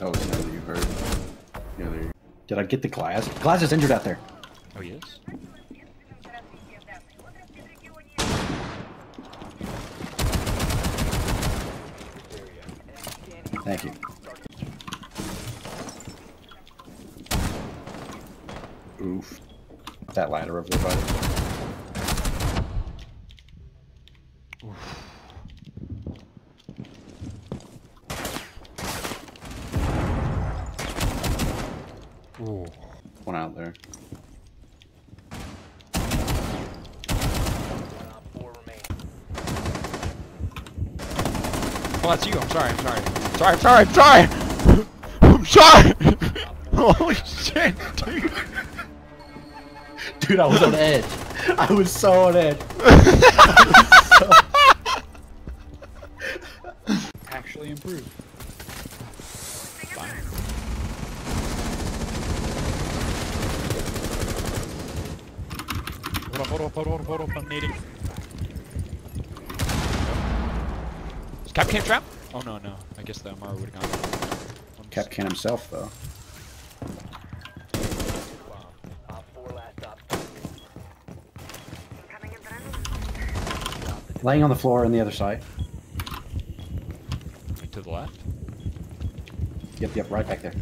Oh, it's now that you heard. Yeah, there you go. Did I get the glass? Glass is injured out there. Oh, he is? Thank you. Oof. That ladder over there, buddy. Ooh. One out there. Oh, that's you. I'm sorry. I'm sorry. Sorry. I'm sorry. I'm sorry. I'm sorry. Holy shit, dude. Dude, I was on edge. I was so on edge. Actually improved. Hold up, hold up, hold up, hold up, I'm nading. Is Kapkan trap? Oh no, no. I guess the Amaru would have gone. I'm Kapkan himself, though. Laying on the floor on the other side. Like to the left. Yep, yep, right back there.